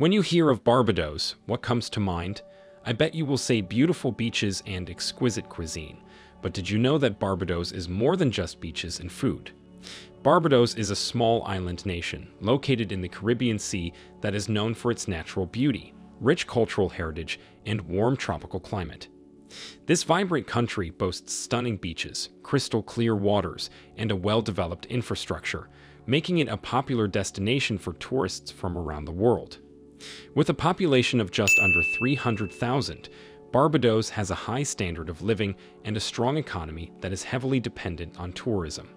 When you hear of Barbados, what comes to mind? I bet you will say beautiful beaches and exquisite cuisine. But did you know that Barbados is more than just beaches and food? Barbados is a small island nation located in the Caribbean Sea that is known for its natural beauty, rich cultural heritage, and warm tropical climate. This vibrant country boasts stunning beaches, crystal clear waters, and a well-developed infrastructure, making it a popular destination for tourists from around the world. With a population of just under 300,000, Barbados has a high standard of living and a strong economy that is heavily dependent on tourism.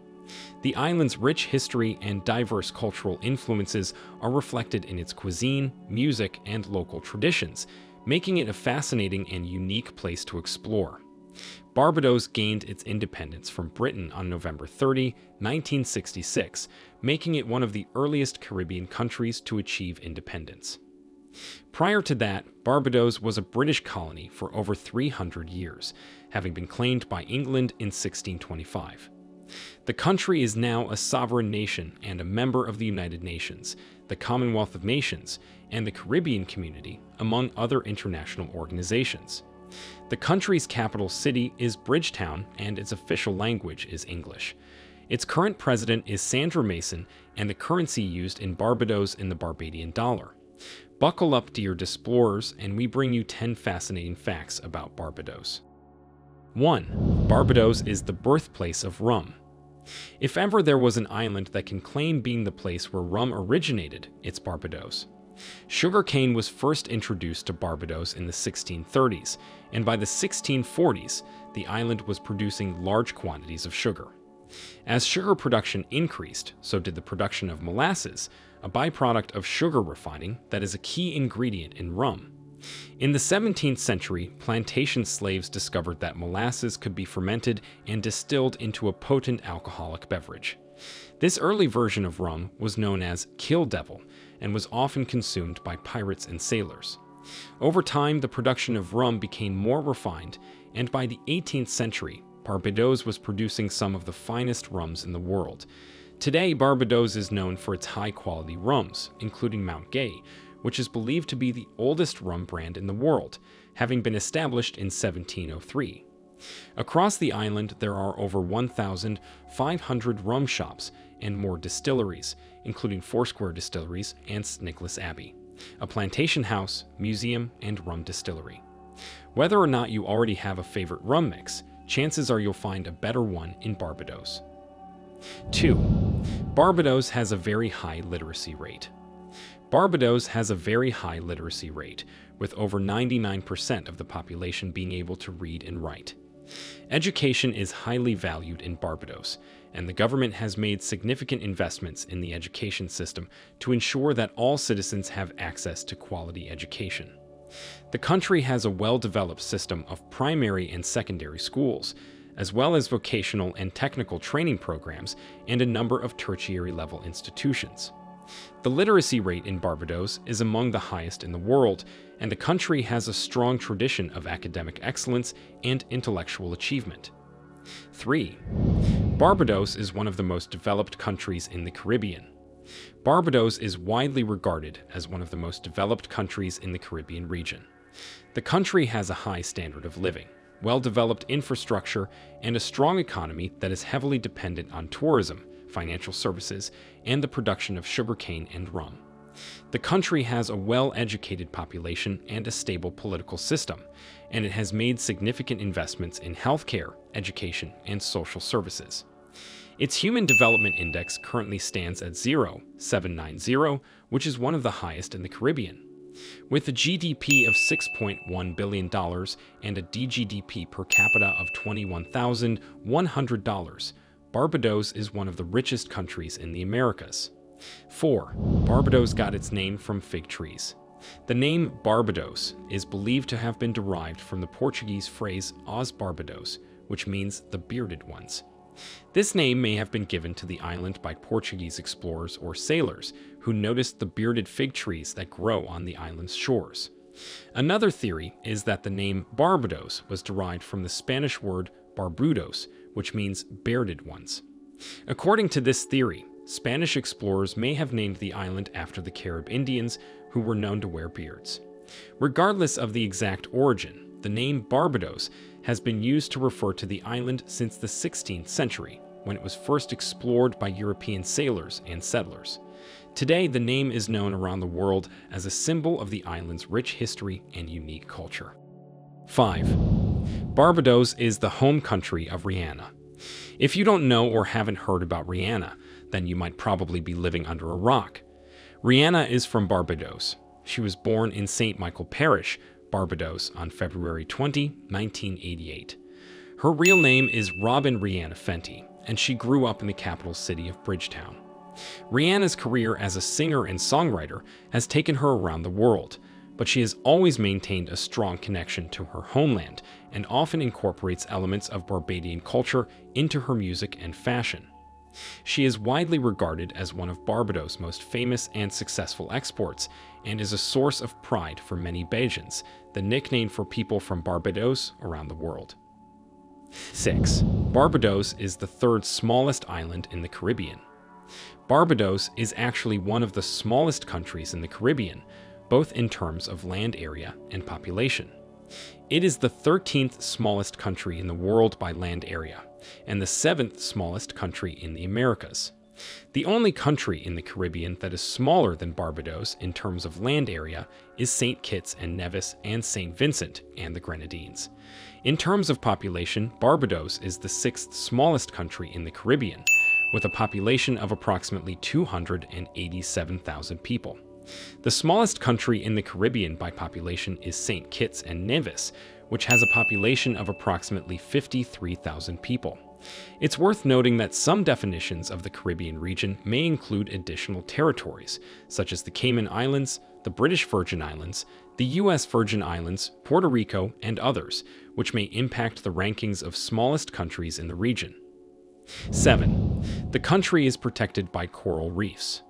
The island's rich history and diverse cultural influences are reflected in its cuisine, music, and local traditions, making it a fascinating and unique place to explore. Barbados gained its independence from Britain on November 30, 1966, making it one of the earliest Caribbean countries to achieve independence. Prior to that, Barbados was a British colony for over 300 years, having been claimed by England in 1625. The country is now a sovereign nation and a member of the United Nations, the Commonwealth of Nations, and the Caribbean Community, among other international organizations. The country's capital city is Bridgetown, and its official language is English. Its current president is Sandra Mason, and the currency used in Barbados in the Barbadian dollar. Buckle up, dear explorers, and we bring you 10 fascinating facts about Barbados. 1. Barbados is the birthplace of rum. If ever there was an island that can claim being the place where rum originated, it's Barbados. Sugarcane was first introduced to Barbados in the 1630s, and by the 1640s, the island was producing large quantities of sugar. As sugar production increased, so did the production of molasses, a byproduct of sugar refining that is a key ingredient in rum. In the 17th century, plantation slaves discovered that molasses could be fermented and distilled into a potent alcoholic beverage. This early version of rum was known as Kill Devil and was often consumed by pirates and sailors. Over time, the production of rum became more refined, and by the 18th century, Barbados was producing some of the finest rums in the world. Today, Barbados is known for its high-quality rums, including Mount Gay, which is believed to be the oldest rum brand in the world, having been established in 1703. Across the island, there are over 1,500 rum shops and more distilleries, including Foursquare Distilleries and St. Nicholas Abbey, a plantation house, museum, and rum distillery. Whether or not you already have a favorite rum mix, chances are you'll find a better one in Barbados. 2. Barbados has a very high literacy rate. Barbados has a very high literacy rate, with over 99% of the population being able to read and write. Education is highly valued in Barbados, and the government has made significant investments in the education system to ensure that all citizens have access to quality education. The country has a well-developed system of primary and secondary schools, as well as vocational and technical training programs and a number of tertiary level institutions. The literacy rate in Barbados is among the highest in the world, and the country has a strong tradition of academic excellence and intellectual achievement. 3. Barbados is one of the most developed countries in the Caribbean. Barbados is widely regarded as one of the most developed countries in the Caribbean region. The country has a high standard of living, well-developed infrastructure, and a strong economy that is heavily dependent on tourism, financial services, and the production of sugarcane and rum. The country has a well-educated population and a stable political system, and it has made significant investments in healthcare, education, and social services. Its Human Development Index currently stands at 0.790, which is one of the highest in the Caribbean. With a GDP of $6.1 billion and a DGDP per capita of $21,100, Barbados is one of the richest countries in the Americas. 4. Barbados got its name from fig trees. The name Barbados is believed to have been derived from the Portuguese phrase Os Barbados, which means the bearded ones. This name may have been given to the island by Portuguese explorers or sailors who noticed the bearded fig trees that grow on the island's shores. Another theory is that the name Barbados was derived from the Spanish word barbudos, which means bearded ones. According to this theory, Spanish explorers may have named the island after the Carib Indians who were known to wear beards. Regardless of the exact origin, the name Barbados has been used to refer to the island since the 16th century, when it was first explored by European sailors and settlers. Today, the name is known around the world as a symbol of the island's rich history and unique culture. 5. Barbados is the home country of Rihanna. If you don't know or haven't heard about Rihanna, then you might probably be living under a rock. Rihanna is from Barbados. She was born in St. Michael Parish, Barbados, on February 20, 1988. Her real name is Robyn Rihanna Fenty, and she grew up in the capital city of Bridgetown. Rihanna's career as a singer and songwriter has taken her around the world, but she has always maintained a strong connection to her homeland and often incorporates elements of Barbadian culture into her music and fashion. She is widely regarded as one of Barbados' most famous and successful exports and is a source of pride for many Bajans, the nickname for people from Barbados around the world. 6. Barbados is the third smallest island in the Caribbean. Barbados is actually one of the smallest countries in the Caribbean, both in terms of land area and population. It is the 13th smallest country in the world by land area, and the 7th smallest country in the Americas. The only country in the Caribbean that is smaller than Barbados in terms of land area is St. Kitts and Nevis and St. Vincent and the Grenadines. In terms of population, Barbados is the sixth smallest country in the Caribbean, with a population of approximately 287,000 people. The smallest country in the Caribbean by population is St. Kitts and Nevis, which has a population of approximately 53,000 people. It's worth noting that some definitions of the Caribbean region may include additional territories, such as the Cayman Islands, the British Virgin Islands, the U.S. Virgin Islands, Puerto Rico, and others, which may impact the rankings of smallest countries in the region. 7. The country is protected by coral reefs.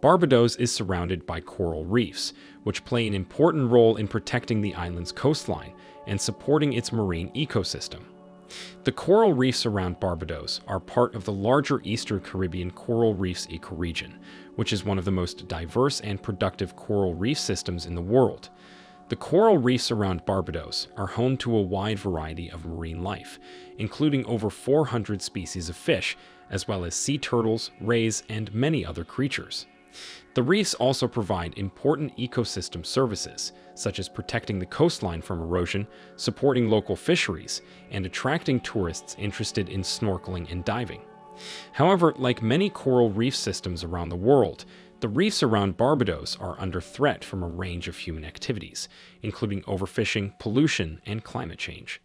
Barbados is surrounded by coral reefs, which play an important role in protecting the island's coastline and supporting its marine ecosystem. The coral reefs around Barbados are part of the larger Eastern Caribbean coral reefs ecoregion, which is one of the most diverse and productive coral reef systems in the world, the coral reefs around Barbados are home to a wide variety of marine life, including over 400 species of fish, as well as sea turtles, rays, and many other creatures. The reefs also provide important ecosystem services, such as protecting the coastline from erosion, supporting local fisheries, and attracting tourists interested in snorkeling and diving. However, like many coral reef systems around the world, the reefs around Barbados are under threat from a range of human activities, including overfishing, pollution, and climate change.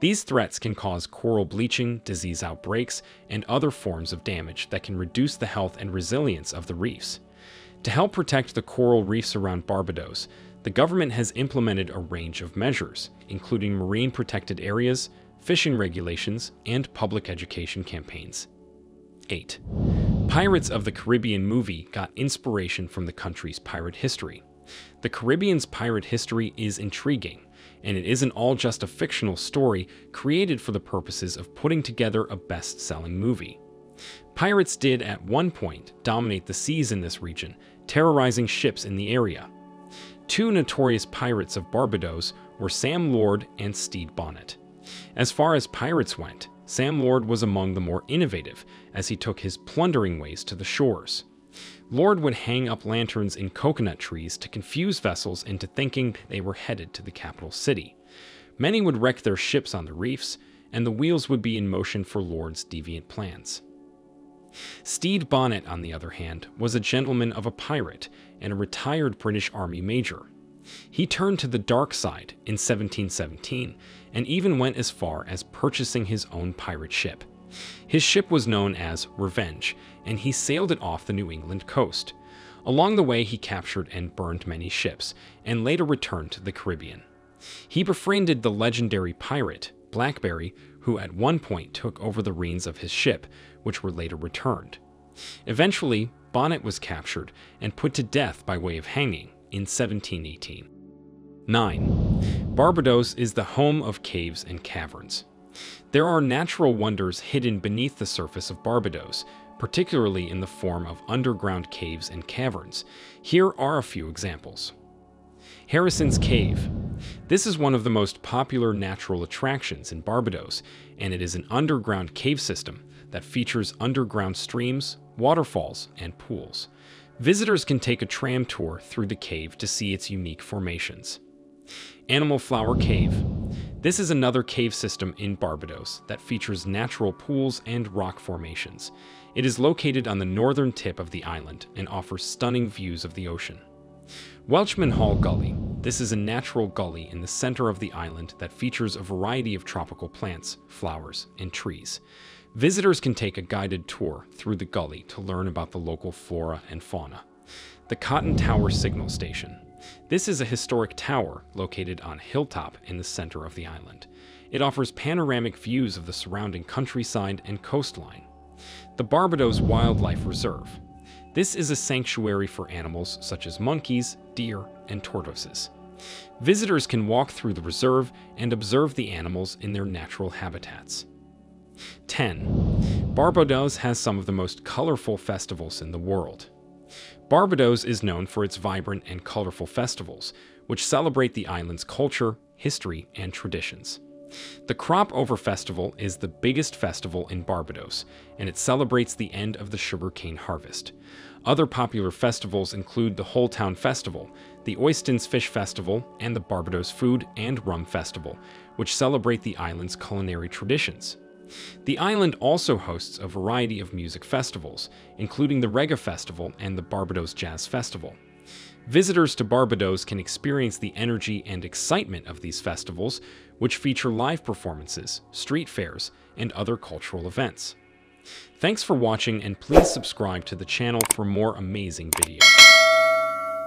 These threats can cause coral bleaching, disease outbreaks, and other forms of damage that can reduce the health and resilience of the reefs. To help protect the coral reefs around Barbados, the government has implemented a range of measures, including marine protected areas, fishing regulations, and public education campaigns. 8. Pirates of the Caribbean movie got inspiration from the country's pirate history. The Caribbean's pirate history is intriguing, and it isn't all just a fictional story created for the purposes of putting together a best selling movie. Pirates did at one point dominate the seas in this region, terrorizing ships in the area. Two notorious pirates of Barbados were Sam Lord and Stede Bonnet. As far as pirates went, Sam Lord was among the more innovative as he took his plundering ways to the shores. Lord would hang up lanterns in coconut trees to confuse vessels into thinking they were headed to the capital city. Many would wreck their ships on the reefs, and the wheels would be in motion for Lord's deviant plans. Stede Bonnet, on the other hand, was a gentleman of a pirate and a retired British Army major. He turned to the dark side in 1717 and even went as far as purchasing his own pirate ship. His ship was known as Revenge, and he sailed it off the New England coast. Along the way, he captured and burned many ships, and later returned to the Caribbean. He befriended the legendary pirate, Blackbeard, who at one point took over the reins of his ship, which were later returned. Eventually, Bonnet was captured and put to death by way of hanging in 1718. 9. Barbados is the home of caves and caverns. There are natural wonders hidden beneath the surface of Barbados, particularly in the form of underground caves and caverns. Here are a few examples. Harrison's Cave. This is one of the most popular natural attractions in Barbados, and it is an underground cave system that features underground streams, waterfalls, and pools. Visitors can take a tram tour through the cave to see its unique formations. Animal Flower Cave. This is another cave system in Barbados that features natural pools and rock formations. It is located on the northern tip of the island and offers stunning views of the ocean. Welchman Hall Gully. This is a natural gully in the center of the island that features a variety of tropical plants, flowers, and trees. Visitors can take a guided tour through the gully to learn about the local flora and fauna. The Cotton Tower Signal Station. This is a historic tower located on hilltop in the center of the island. It offers panoramic views of the surrounding countryside and coastline. The Barbados Wildlife Reserve. This is a sanctuary for animals such as monkeys, deer, and tortoises. Visitors can walk through the reserve and observe the animals in their natural habitats. 10. Barbados has some of the most colorful festivals in the world. Barbados is known for its vibrant and colorful festivals, which celebrate the island's culture, history, and traditions. The Crop Over Festival is the biggest festival in Barbados, and it celebrates the end of the sugarcane harvest. Other popular festivals include the Holetown Festival, the Oistins Fish Festival, and the Barbados Food and Rum Festival, which celebrate the island's culinary traditions. The island also hosts a variety of music festivals, including the Reggae Festival and the Barbados Jazz Festival. Visitors to Barbados can experience the energy and excitement of these festivals, which feature live performances, street fairs, and other cultural events. Thanks for watching and please subscribe to the channel for more amazing videos.